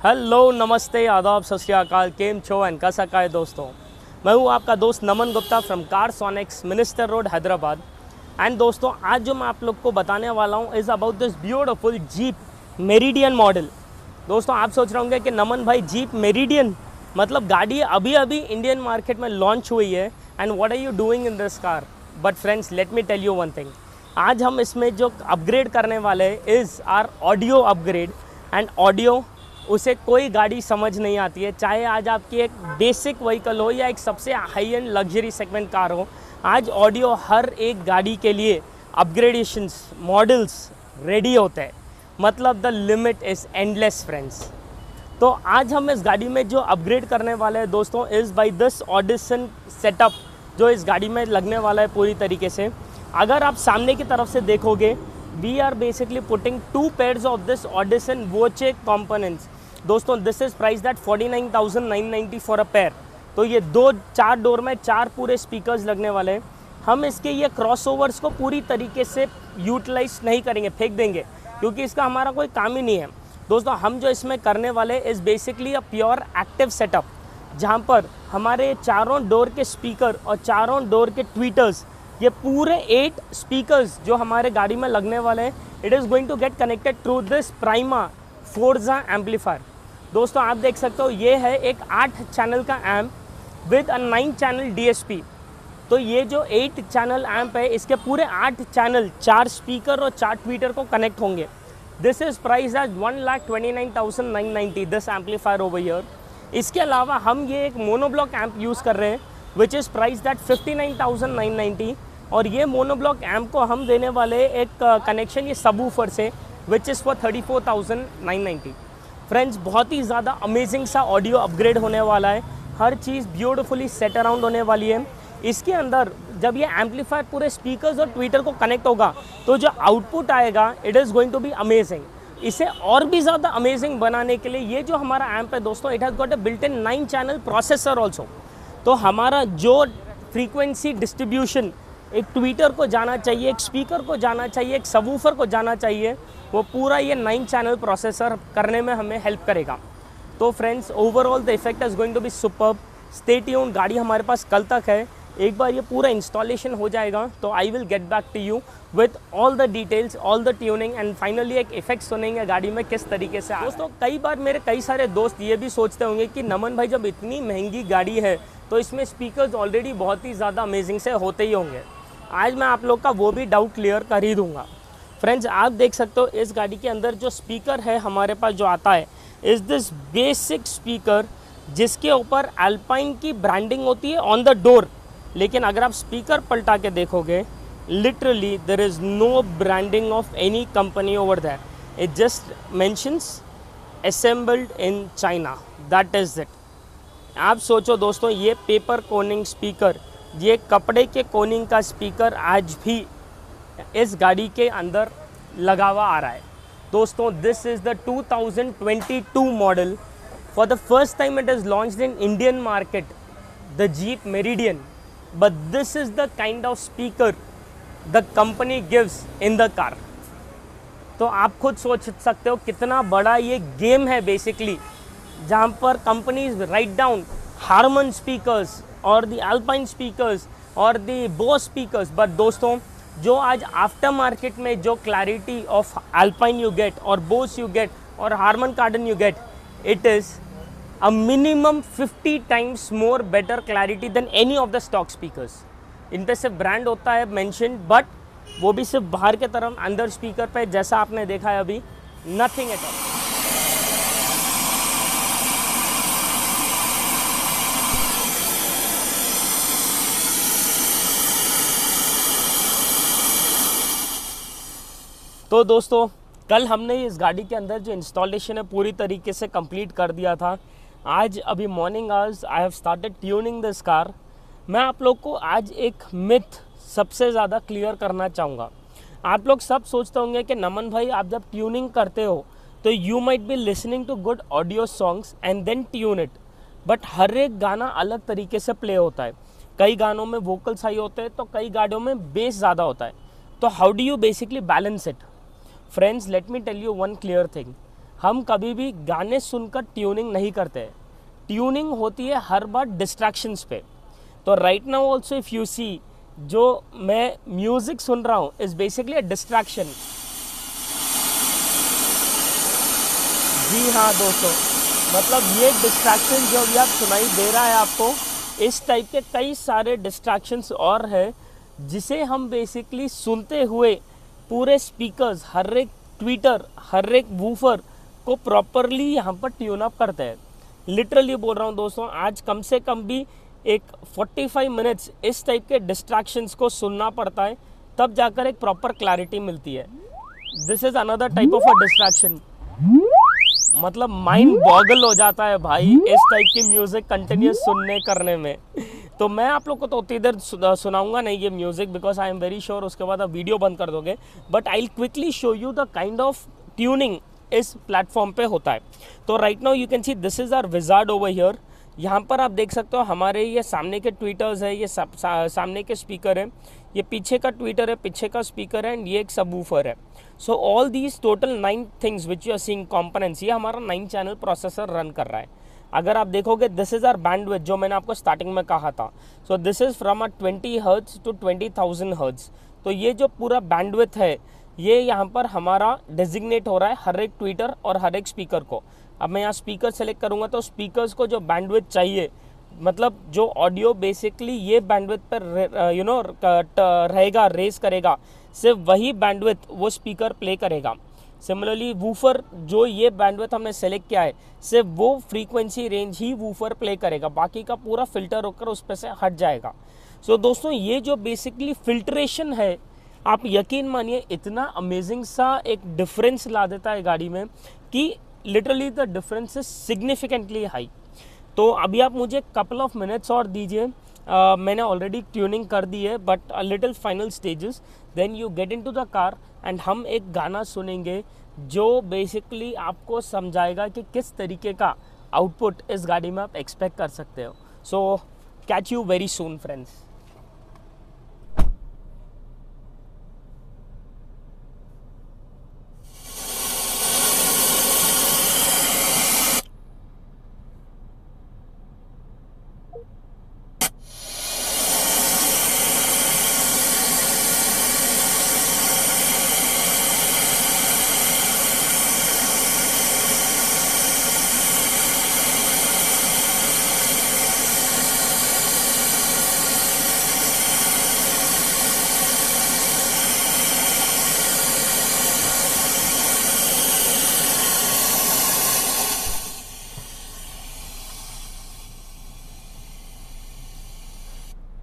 Hello, नमस्ते, आदाब, सत श्रीकाल केम छो एंड कैसा का है दोस्तों? मैं हूँ आपका दोस्त Naman Gupta from car sonics minister road Hyderabad. And दोस्तों, आज जो मैं आप लोग को बताने वाला हूँ is about this beautiful Jeep Meridian model दोस्तों, आप सोच रहे होंगे कि नमन भाई जीप मेरिडियन मतलब गाड़ी अभी अभी इंडियन मार्केट में लॉन्च हुई है। And what are you doing in this car but friends let me tell you one thing आज हम इसमें जो अपग्रेड करने वाले हैं is our audio upgrade and audio उसे कोई गाड़ी समझ नहीं आती है। चाहे आज आपकी एक बेसिक व्हीकल हो या एक सबसे high end luxury segment car हो, आज ऑडियो हर एक गाड़ी के लिए अपग्रेडेशंस मॉडल्स रेडी होते हैं। मतलब the limit is endless friends तो आज हम इस गाड़ी में जो अपग्रेड करने वाले हैं दोस्तों is by this Audison setup जो इस गाड़ी में लगने वाला है पूरी तरीके से। अगर आप सामने की तरफ़ से देखोगे we are basically putting two pairs of this Audison Voce components दोस्तों this is price that forty nine thousand nine ninety for a pair तो ये दो, चार डोर में चार पूरे स्पीकर्स लगने वाले हैं। हम इसके ये क्रॉसओवर्स को पूरी तरीके से यूटिलाइज नहीं करेंगे, फेंक देंगे, क्योंकि इसका हमारा कोई काम ही नहीं है। दोस्तों, हम जो इसमें करने वाले is basically a pure active setup जहाँ पर हमारे चारों डोर के स्पीकर और चारों डोर के ट्वीटर्स ये पूरे एट स्पीकर्स जो हमारे गाड़ी में लगने वाले हैं it is going to get connected through this Prima Forza amplifier दोस्तों, आप देख सकते हो, ये है एक आठ चैनल का amp with a nine channel DSP तो ये जो एट चैनल एम्प है, इसके पूरे आठ चैनल चार स्पीकर और चार ट्वीटर को कनेक्ट होंगे। This is price as one lakh twenty nine thousand nine ninety this amplifier over here इसके अलावा हम ये एक मोनोब्लॉक एम्प यूज़ कर रहे हैं which is price that fifty nine thousand nine ninety और ये मोनोब्लॉक एम्प को हम देने वाले एक कनेक्शन ये सबूफर से which is for thirty four thousand nine ninety friends बहुत ही ज़्यादा अमेजिंग सा ऑडियो अपग्रेड होने वाला है। हर चीज़ ब्यूटिफुली सेट अराउंड होने वाली है। इसके अंदर जब ये एम्पलीफायर पूरे स्पीकर्स और ट्विटर को कनेक्ट होगा तो जो आउटपुट आएगा it is going to be amazing इसे और भी ज़्यादा अमेजिंग बनाने के लिए ये जो हमारा एम्प है दोस्तों it has got a built in nine channel processor also तो हमारा जो फ्रीक्वेंसी डिस्ट्रीब्यूशन एक ट्विटर को जाना चाहिए, एक स्पीकर को जाना चाहिए, एक सबूफर को जाना चाहिए, वो पूरा ये नाइन चैनल प्रोसेसर करने में हमें हेल्प करेगा। तो friends overall the effect is going to be super stay tuned गाड़ी हमारे पास कल तक है। एक बार ये पूरा इंस्टॉलेशन हो जाएगा तो I will get back to you with all the details all the tuning and finally एक इफ़ेक्ट सुनेंगे गाड़ी में किस तरीके से दोस्तों, कई बार मेरे कई सारे दोस्त ये भी सोचते होंगे कि नमन भाई जब इतनी महँगी गाड़ी है तो इसमें स्पीकर्स ऑलरेडी बहुत ही ज़्यादा अमेजिंग से होते ही होंगे। आज मैं आप लोग का वो भी डाउट क्लियर कर ही दूँगा। फ्रेंड्स आप देख सकते हो, इस गाड़ी के अंदर जो स्पीकर है हमारे पास जो आता है इज़ दिस बेसिक स्पीकर जिसके ऊपर अल्पाइन की ब्रांडिंग होती है ऑन द डोर लेकिन अगर आप स्पीकर पलटा के देखोगे literally there is no branding of any company over that it just mentions assembled in China that is it आप सोचो दोस्तों, ये पेपर कोनिंग स्पीकर ये कपड़े के कोनिंग का स्पीकर आज भी इस गाड़ी के अंदर लगा हुआ आ रहा है। दोस्तों this is the 2022 model for the first time it is launch in Indian market the Jeep Meridian but this is the kind of speaker the company gives in the car तो आप खुद सोच सकते हो कितना बड़ा ये गेम है बेसिकली जहाँ पर companies right down Harman speakers और दी अल्पाइन स्पीकर्स और दी बो स्पीकर्स बट दोस्तों, जो आज आफ्टर मार्केट में जो clarity of Alpine you get और बोस यू गेट और Harman Kardon you get it is a minimum 50 times more better clarity than any of the stock speakers. इन पे सिर्फ़ ब्रांड होता है मैंशन बट वो भी सिर्फ़ बाहर के तरफ़, अंदर स्पीकर पे, जैसा आपने देखा है अभी नथिंग एट ऑल तो दोस्तों, कल हमने इस गाड़ी के अंदर जो इंस्टॉलेशन है, पूरी तरीके से कंप्लीट कर दिया था। आज अभी morning hours I have started tuning this car मैं आप लोग को आज एक मिथ सबसे ज़्यादा क्लियर करना चाहूँगा। आप लोग सब सोचते होंगे कि नमन भाई, आप जब ट्यूनिंग करते हो तो you might be listening to good audio songs and then tune it but हर एक गाना अलग तरीके से प्ले होता है। कई गानों में वोकल्स हाई होते हैं तो कई गाड़ियों में बेस ज़्यादा होता है। तो how do you basically balance it friends let me tell you one clear thing हम कभी भी गाने सुनकर ट्यूनिंग नहीं करते। ट्यूनिंग होती है हर बार डिस्ट्रैक्शंस पे। तो right now also if you see जो मैं म्यूज़िक सुन रहा हूँ इज़ बेसिकली अ डिस्ट्रैक्शन जी हाँ दोस्तों मतलब ये डिस्ट्रैक्शन जो भी आप सुनाई दे रहा है आपको, इस टाइप के कई सारे डिस्ट्रैक्शंस और हैं, जिसे हम बेसिकली सुनते हुए पूरे स्पीकर्स हर एक ट्विटर हर एक वूफर को प्रॉपरली यहाँ पर ट्यून अप करते हैं। लिटरली बोल रहा हूँ दोस्तों, आज कम से कम भी एक 45 मिनट्स इस टाइप के डिस्ट्रैक्शंस को सुनना पड़ता है, तब जाकर एक प्रॉपर क्लैरिटी मिलती है। This is another type of a distraction मतलब माइंड बॉगल हो जाता है भाई इस टाइप की म्यूज़िक कंटिन्यूस सुनने करने में। तो मैं आप लोग को तो उतनी देर सुनाऊँगा नहीं ये music because I am very sure उसके बाद आप वीडियो बंद कर दोगे। But I quickly show you the kind of tuning इस प्लेटफॉर्म पे होता है। तो right now you can see this is our wizard over here यहाँ पर आप देख सकते हो हमारे ये सामने के ट्विटर्स है ये सब सा, सामने के स्पीकर है। ये पीछे का ट्विटर है पीछे का स्पीकर है एंड ये एक सबवूफर है। So all these total nine things which you are seeing components ये हमारा नाइन चैनल प्रोसेसर रन कर रहा है। अगर आप देखोगे दिस इज़ आर बैंड जो मैंने आपको स्टार्टिंग में कहा था। So this is from a twenty hertz to twenty thousand hertz तो ये जो पूरा बैंड है, ये यहाँ पर हमारा डेजिग्नेट हो रहा है हर एक ट्विटर और हर एक स्पीकर को। अब मैं यहाँ स्पीकर सेलेक्ट करूँगा तो स्पीकर्स को जो बैंडविथ चाहिए मतलब जो ऑडियो बेसिकली ये बैंडविथ पर यू नो रहेगा रेस करेगा, सिर्फ़ वही बैंडविथ वो स्पीकर प्ले करेगा। सिमिलरली वूफर जो ये बैंडविथ हमने सेलेक्ट किया है सिर्फ़ वो फ्रीक्वेंसी रेंज ही वूफर प्ले करेगा। बाकी का पूरा फ़िल्टर होकर उस पर से हट जाएगा। सो so, दोस्तों ये जो बेसिकली फिल्ट्रेशन है आप यकीन मानिए इतना अमेजिंग सा एक डिफरेंस ला देता है गाड़ी में कि literally the difference is significantly high तो अभी आप मुझे कपल ऑफ़ मिनट्स और दीजिए। uh, मैंने ऑलरेडी ट्यूनिंग कर दी है but little final stages then you get into the car and हम एक गाना सुनेंगे जो बेसिकली आपको समझाएगा कि किस तरीके का आउटपुट इस गाड़ी में आप एक्सपेक्ट कर सकते हो। So catch you very soon friends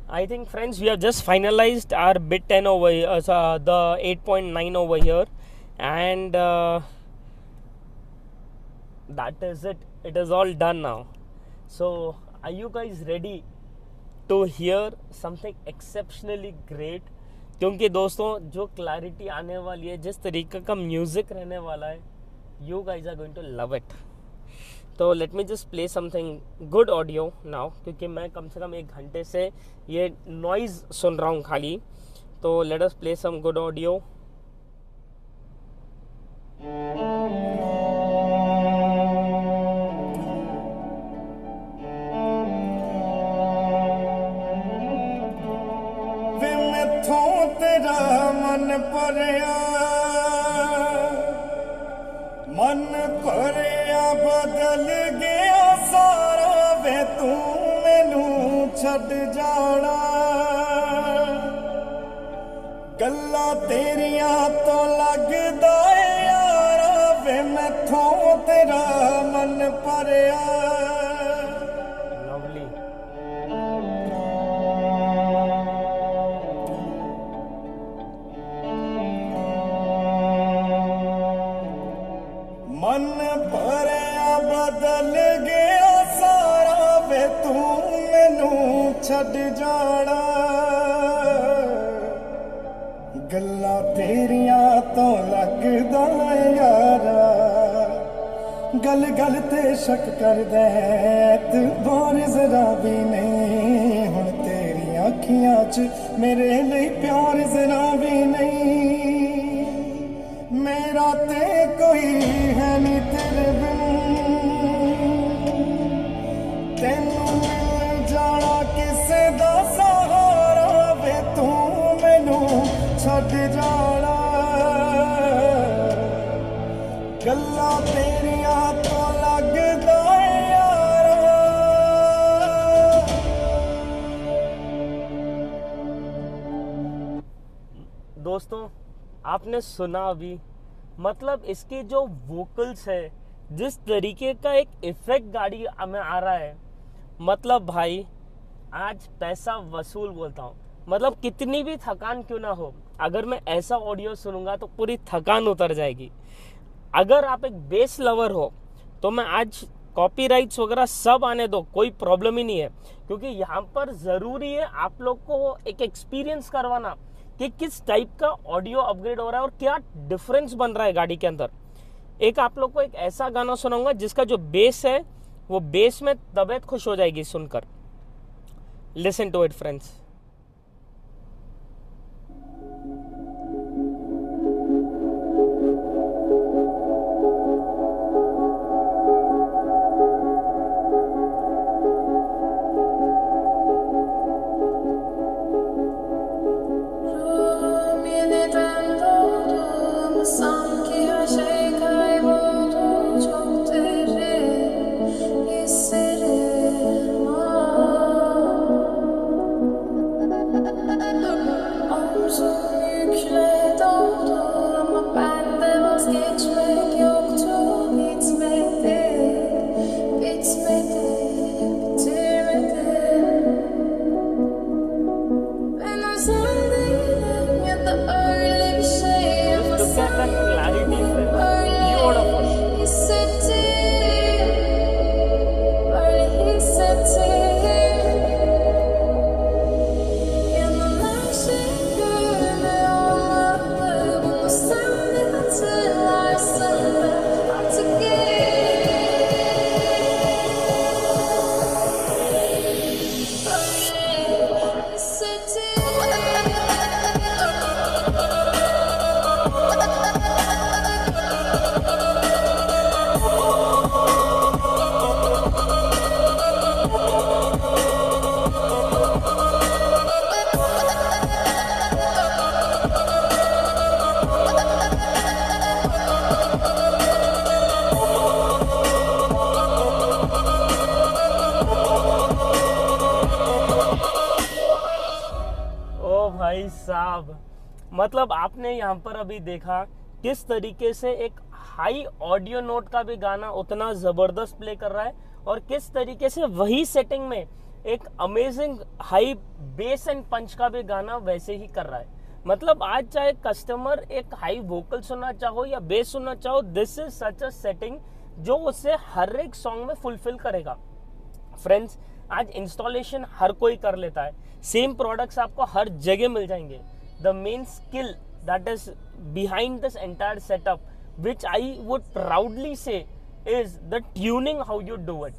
I think friends we are just finalize our bit ten over the eight point nine over here and that is it it is all done now so I you guys ready to hear something exceptionally great क्योंकि दोस्तों, जो clarity आने वाली है, जिस तरीके का music रहने वाला है you guys are going to love it तो let me just play something good audio now क्योंकि मैं कम से कम एक घंटे से ये नॉइज़ सुन रहा हूँ खाली। तो let us play some good audio तेरा मन पर मन वे तू मैनू छड़ जाना गल्ला तेरिया तो लगदा यारा वे मैथों तेरा मन परिया ਛੱਡ ਜਾਣਾ। ਗੱਲਾਂ ਤੇਰੀਆਂ ਤੋਂ ਲੱਗਦਾ ਯਾਰਾ। ਗਲ ਗਲ ਤੇ ਸ਼ੱਕ ਕਰਦਾ ਤੂੰ ਬੋਰ ਜ਼ਰਾ ਵੀ ਨਹੀਂ। ਹੁਣ ਤੇਰੀਆਂ ਅੱਖੀਆਂ 'ਚ ਮੇਰੇ ਲਈ ਪਿਆਰ ਜ਼ਰਾ ਵੀ ਨਹੀਂ। ਮੇਰਾ ਤੇ ਕੋਈ ਹੈ ਨਹੀਂ ਤੇਰੇ दोस्तों आपने सुना अभी मतलब इसके जो वोकल्स है जिस तरीके का एक इफ़ेक्ट गाड़ी में आ रहा है मतलब भाई आज पैसा वसूल बोलता हूँ मतलब कितनी भी थकान क्यों ना हो, अगर मैं ऐसा ऑडियो सुनूँगा तो पूरी थकान उतर जाएगी। अगर आप एक बेस लवर हो तो मैं आज कॉपीराइट्स वगैरह सब आने दो, कोई प्रॉब्लम ही नहीं है। क्योंकि यहाँ पर ज़रूरी है आप लोग को एक एक्सपीरियंस करवाना कि किस टाइप का ऑडियो अपग्रेड हो रहा है और क्या डिफरेंस बन रहा है गाड़ी के अंदर। एक आप लोग को एक ऐसा गाना सुनाऊँगा जिसका जो बेस है, वो बेस में तबीयत खुश हो जाएगी सुनकर। लिसन टू इट फ्रेंड्स भाई साहब मतलब आपने यहाँ पर अभी देखा किस तरीके से एक हाई ऑडियो नोट का भी गाना उतना ज़बरदस्त प्ले कर रहा है और किस तरीके से वही सेटिंग में एक amazing high bass and punch का भी गाना वैसे ही कर रहा है। मतलब आज चाहे कस्टमर एक हाई वोकल सुनना चाहो या बेस सुनना चाहो this is such a setting जो उससे हर एक सॉन्ग में फुलफिल करेगा। फ्रेंड्स आज इंस्टॉलेशन हर कोई कर लेता है। सेम प्रोडक्ट्स आपको हर जगह मिल जाएँगे। The main skill that is behind this entire setup which I would proudly say is the tuning how you do it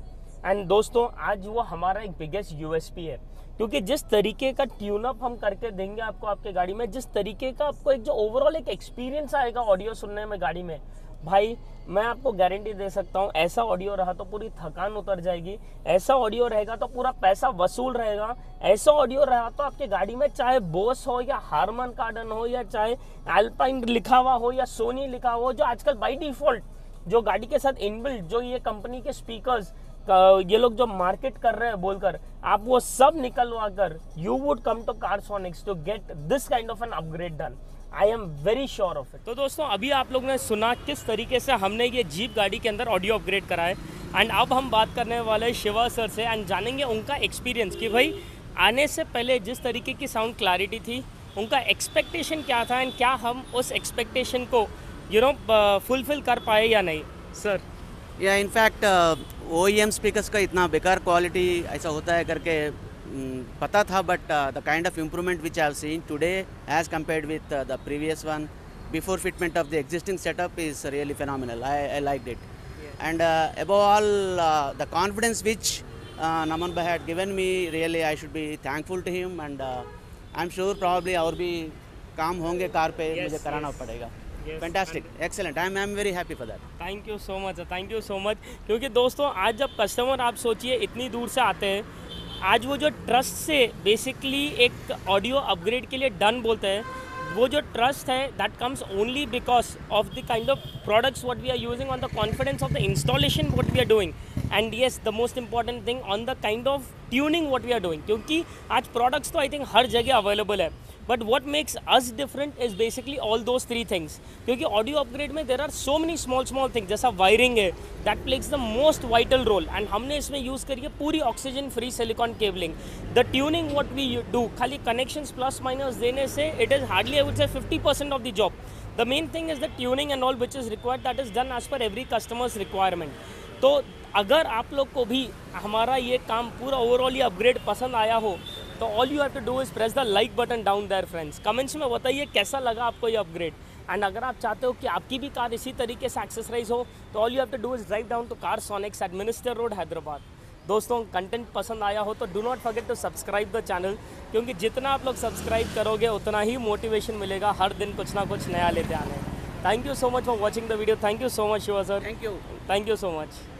and दोस्तों, आज वो हमारा एक बिगेस्ट यूएसपी है। क्योंकि जिस तरीके का ट्यूनअप हम करके देंगे आपको आपके गाड़ी में, जिस तरीके का आपको एक जो ओवरऑल एक एक्सपीरियंस आएगा ऑडियो सुनने में गाड़ी में भाई, मैं आपको गारंटी दे सकता हूँ, ऐसा ऑडियो रहा तो पूरी थकान उतर जाएगी। ऐसा ऑडियो रहेगा तो पूरा पैसा वसूल रहेगा। ऐसा ऑडियो रहा तो आपके गाड़ी में चाहे बोस हो या हारमन कार्डन हो या चाहे एल्पाइन लिखा हुआ हो या सोनी लिखा हुआ हो, जो आजकल बाई डिफ़ॉल्ट जो गाड़ी के साथ इनबिल्ट जो ये कंपनी के स्पीकर्स ये लोग जो मार्केट कर रहे हैं बोलकर, आप वो सब निकलवा कर you would come to Carsonics to get this kind of an upgrade done I am very sure of it तो दोस्तों अभी आप लोग ने सुना किस तरीके से हमने ये जीप गाड़ी के अंदर ऑडियो अपग्रेड करा है। एंड अब हम बात करने वाले हैं शिवा सर से एंड जानेंगे उनका एक्सपीरियंस कि भाई आने से पहले जिस तरीके की साउंड क्लैरिटी थी उनका एक्सपेक्टेशन क्या था एंड क्या हम उस एक्सपेक्टेशन को यू नो फुलफिल कर पाए या नहीं? सर या in fact O E M speakers का इतना बेकार क्वालिटी ऐसा होता है करके पता था but the kind of improvement which have seen today as compared with the previous one before fitment of the existing setup is really phenomenal I I like it and above all the confidence which Naman भाई had given me really I should be thankful to him and I am sure probably और भी काम होंगे car पे yes, मुझे कराना yes. पड़ेगा fantastic excellent I am very happy for that thank you so much thank you so much क्योंकि दोस्तों आज जब कस्टमर आप सोचिए इतनी दूर से आते हैं आज वो जो ट्रस्ट से बेसिकली एक ऑडियो अपग्रेड के लिए डन बोलते हैं, वो जो ट्रस्ट है that comes only because of the kind of products what we are using on the confidence of the installation what we are doing and yes the most important thing on the kind of tuning what we are doing क्योंकि आज products तो I think हर जगह available है। But what makes us different is basically all those three things क्योंकि audio upgrade में there are so many small small things जैसा wiring है that plays the most vital role and हमने इसमें use करी है पूरी oxygen free silicon cabling the tuning what we do खाली कनेक्शन प्लस माइनस देने से it is hardly I would say fifty percent of the job the main thing is the tuning and all which is required that is done as per every customers requirement तो अगर आप लोग को भी हमारा ये काम पूरा ओवरऑल ये अपग्रेड पसंद आया हो तो all you have to do is press the like button down there friends comments में बताइए कैसा लगा आपको ये अपग्रेड एंड अगर आप चाहते हो कि आपकी भी कार इसी तरीके से एक्सेसराइज हो तो all you have to do is drive down to Carsonics at Minister Road Hyderabad दोस्तों कंटेंट पसंद आया हो तो do not forget to subscribe the channel क्योंकि जितना आप लोग सब्सक्राइब करोगे उतना ही मोटिवेशन मिलेगा हर दिन कुछ ना कुछ नया लेते आने thank you so much for watching the video thank you so much Shiva sir thank you thank you so much